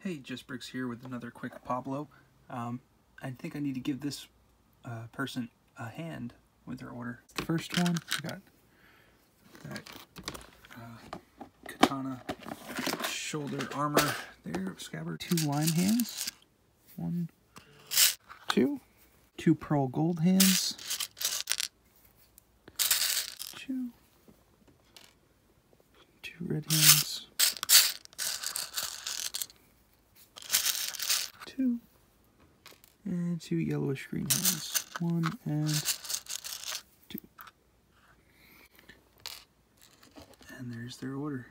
Hey, Just Bricks here with another quick Pablo. Um, I think I need to give this uh, person a hand with their order. The first one, I got that uh, katana shoulder armor there, scabbard. Two lime hands. One, two. Two pearl gold hands. Two. Two red hands. Two, and two yellowish green hands. One and two. And there's their order.